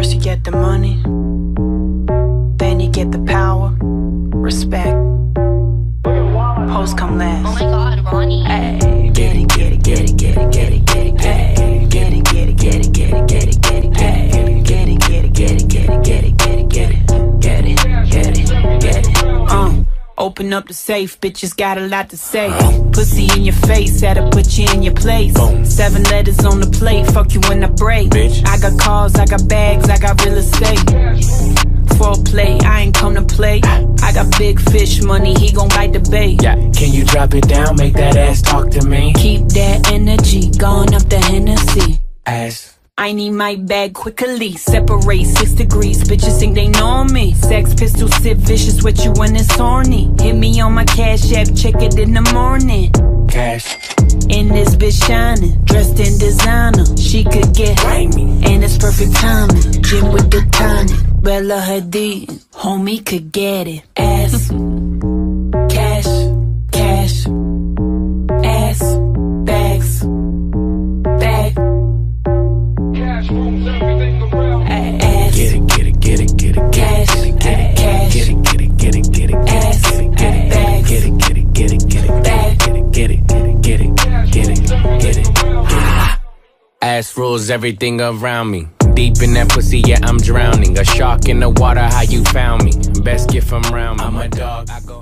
First you get the money, then you get the power, respect. Post come Oh last. my god, Ronnie. Ay, open up the safe, bitches got a lot to say. Pussy in your face, had to put you in your place. Seven letters on the plate, fuck you when I break. I got cars, I got bags, I got real estate. For play, I ain't come to play. I got big fish money, he gon' bite the bait. Yeah, can you drop it down? Make that ass talk to me. Keep that energy I need my bag quickly. Separate six degrees. Bitches think they know me. Sex pistol Sid Vicious with you when it's horny. Hit me on my cash app, check it in the morning. Cash. In this bitch shining, dressed in designer. She could get Grimy. and it's perfect timing. Gym with the tonic. Bella Hadid, homie could get it. Ass, Ass rules everything around me. Deep in that pussy, yeah, I'm drowning. A shark in the water, how you found me? Best gift from around me. I'm a dog. I go